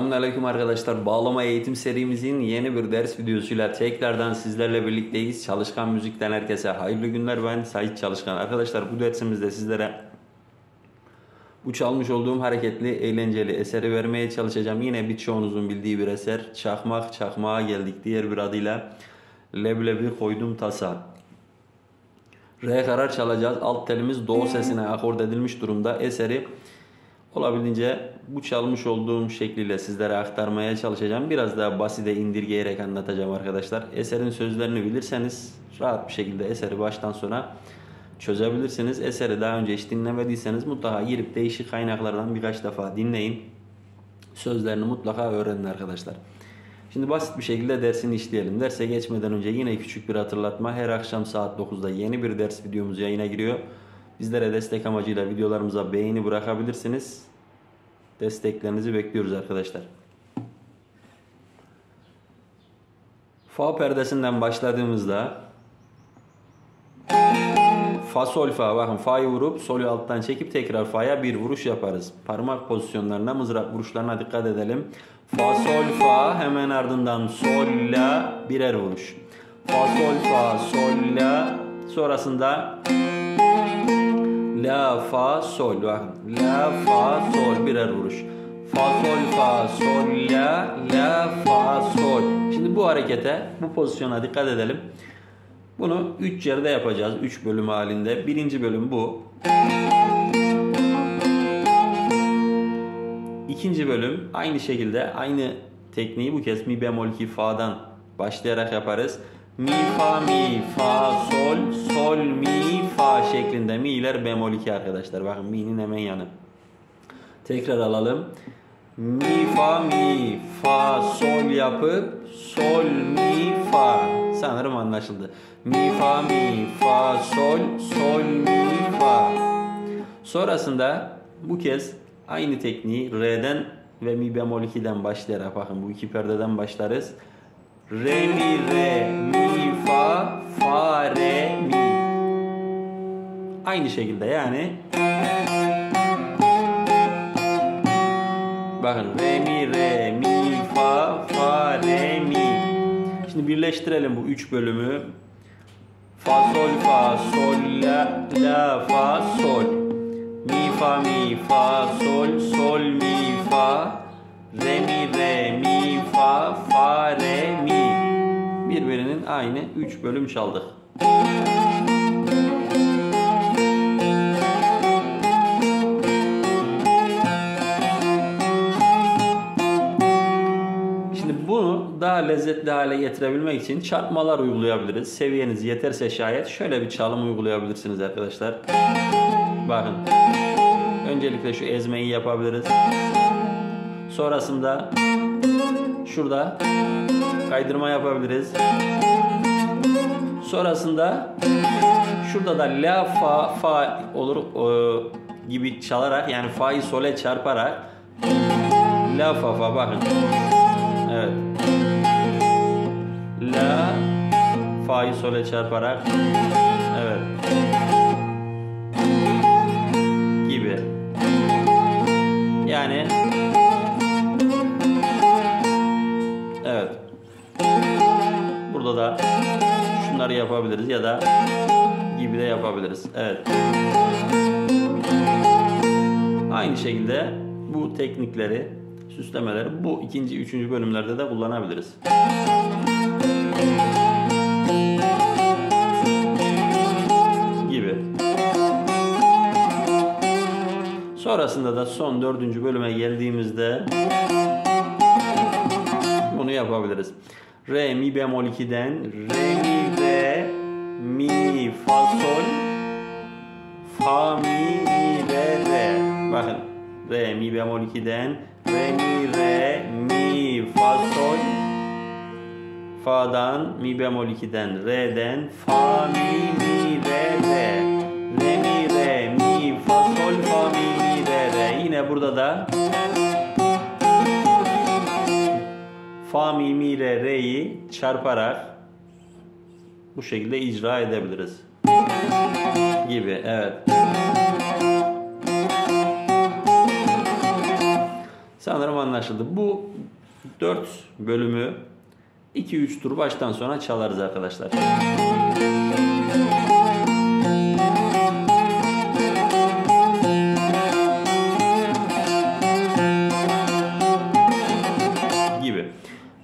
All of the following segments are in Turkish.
Selamünaleyküm arkadaşlar. Bağlama eğitim serimizin yeni bir ders videosuyla tekrardan sizlerle birlikteyiz. Çalışkan Müzik'ten herkese hayırlı günler. Ben Sait Çalışkan. Arkadaşlar bu dersimizde sizlere bu çalmış olduğum hareketli, eğlenceli eseri vermeye çalışacağım. Yine birçoğunuzun bildiği bir eser. Çakmak, çakmağa geldik. Diğer bir adıyla leblebi koydum tasa. Re karar çalacağız. Alt telimiz do sesine akord edilmiş durumda. Eseri olabildiğince bu çalmış olduğum şekliyle sizlere aktarmaya çalışacağım. Biraz daha basite indirgeyerek anlatacağım arkadaşlar. Eserin sözlerini bilirseniz rahat bir şekilde eseri baştan sona çözebilirsiniz. Eseri daha önce hiç dinlemediyseniz mutlaka girip değişik kaynaklardan birkaç defa dinleyin. Sözlerini mutlaka öğrenin arkadaşlar. Şimdi basit bir şekilde dersini işleyelim. Derse geçmeden önce yine küçük bir hatırlatma. Her akşam saat 9'da yeni bir ders videomuz yayına giriyor. Bizlere destek amacıyla videolarımıza beğeni bırakabilirsiniz. Desteklerinizi bekliyoruz arkadaşlar. Fa perdesinden başladığımızda Fa sol fa bakın fa'yı vurup solü alttan çekip tekrar fa'ya bir vuruş yaparız. Parmak pozisyonlarına mızrak vuruşlarına dikkat edelim. Fa sol fa hemen ardından sol la birer vuruş. Fa sol fa sol la sonrasında La fa sol bakın. La fa sol birer vuruş. Fa sol fa sol la la fa sol. Şimdi bu harekete bu pozisyona dikkat edelim. Bunu 3 yerde yapacağız. 3 bölüm halinde. Birinci bölüm bu. İkinci bölüm aynı şekilde aynı tekniği bu kez mi bemol 2 fa'dan başlayarak yaparız. Mi fa mi fa sol sol mi fa şeklinde mi'ler bemol 2 arkadaşlar. Bakın mi'nin hemen yanı. Tekrar alalım. Mi fa mi fa sol yapıp sol mi fa. Sanırım anlaşıldı. Mi fa mi fa sol sol mi fa. Sonrasında bu kez aynı tekniği re'den ve mi bemol 2'den başlayarak bakın bu iki perdeden başlarız. Re mi re Aynı şekilde yani Bakın re mi re mi fa fa re mi. Şimdi birleştirelim bu üç bölümü. Fa sol fa sol la la fa sol. Mi fa mi fa sol sol mi fa. Re mi re mi fa fa re mi. Birbirinin aynı üç bölüm çaldık. Lezzetli hale getirebilmek için çarpmalar uygulayabiliriz. Seviyeniz yeterse şayet şöyle bir çalım uygulayabilirsiniz arkadaşlar. Bakın. Öncelikle şu ezmeyi yapabiliriz. Sonrasında şurada kaydırma yapabiliriz. Sonrasında şurada da la fa fa olur o, gibi çalarak yani fa'yı sole çarparak la fa fa bakın. Evet. La fa'yı sole çarparak evet. Gibi. Yani Evet. Burada da şunları yapabiliriz ya da gibi de yapabiliriz. Evet. Aynı şekilde bu teknikleri, süslemeleri bu ikinci, üçüncü bölümlerde de kullanabiliriz. Gibi. Sonrasında da son dördüncü bölüme geldiğimizde bunu yapabiliriz. Re mi bemol 2'den re mi re mi fa sol fa mi mi re re. Bakın re mi bemol 2'den re mi re mi fa sol fa'dan mi bemol 2'den re'den fa mi mi re re re mi re mi fa sol fa mi mi re re. Yine burada da fa mi mi re re'yi çarparak bu şekilde icra edebiliriz. Gibi evet. Sanırım anlaşıldı. Bu 4 bölümü 2-3 tur baştan sona çalarız arkadaşlar. gibi.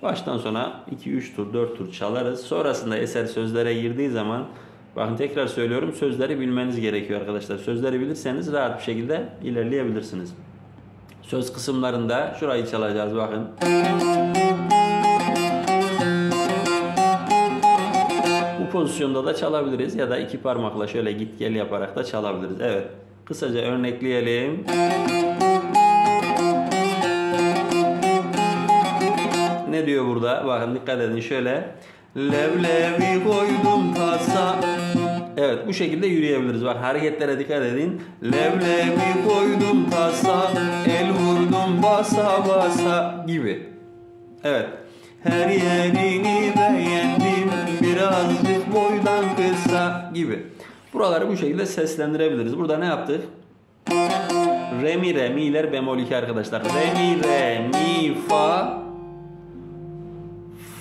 Baştan sona 2-3 tur 4 tur çalarız. Sonrasında eser sözlere girdiği zaman bakın tekrar söylüyorum sözleri bilmeniz gerekiyor arkadaşlar. Sözleri bilirseniz rahat bir şekilde ilerleyebilirsiniz. Söz kısımlarında şurayı çalacağız bakın. Bu pozisyonda da çalabiliriz ya da iki parmakla şöyle git gel yaparak da çalabiliriz. Evet. Kısaca örnekleyelim. Ne diyor burada? Bakın dikkat edin şöyle. Levlevi koydum tasa. Evet bu şekilde yürüyebiliriz. Bak hareketlere dikkat edin. Levlevi koydum tasa. El vurdum basa basa gibi. Evet. Her yerini beğendim. Birazcık boydan kısa gibi. Buraları bu şekilde seslendirebiliriz. Burada ne yaptık? Re mi re mi'ler bemol 2 arkadaşlar. Re mi re mi fa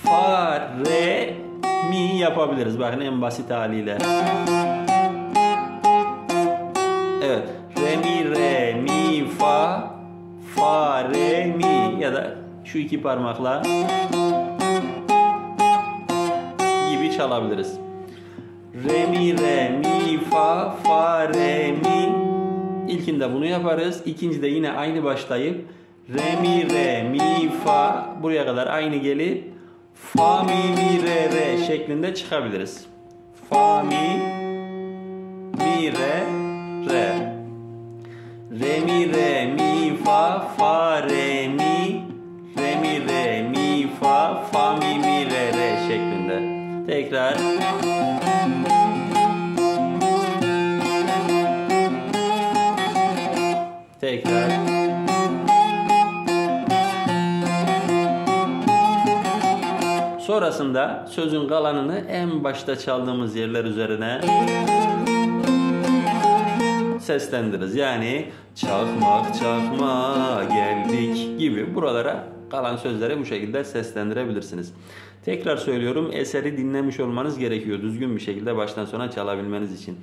fa re mi yapabiliriz. Bakın en basit haliyle. Evet. Re mi re mi fa fa re mi ya da şu iki parmakla çalabiliriz. Re mi re mi fa fa re mi İlkinde bunu yaparız. İkincide yine aynı başlayıp re mi re mi fa buraya kadar aynı gelip fa mi mi re re şeklinde çıkabiliriz. Fa mi mi re re re mi re Tekrar Tekrar. Sonrasında sözün kalanını en başta çaldığımız yerler üzerine seslendiririz. Yani çakmak çakma geldik gibi buralara kalan sözleri bu şekilde seslendirebilirsiniz. Tekrar söylüyorum eseri dinlemiş olmanız gerekiyor düzgün bir şekilde baştan sona çalabilmeniz için.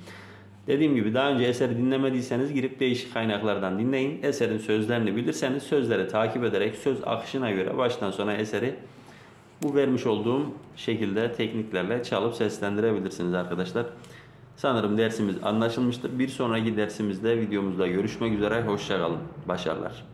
Dediğim gibi daha önce eseri dinlemediyseniz girip değişik kaynaklardan dinleyin. Eserin sözlerini bilirseniz sözleri takip ederek söz akışına göre baştan sona eseri bu vermiş olduğum şekilde tekniklerle çalıp seslendirebilirsiniz arkadaşlar. Sanırım dersimiz anlaşılmıştır. Bir sonraki dersimizde videomuzda görüşmek üzere. Hoşçakalın. Başarılar.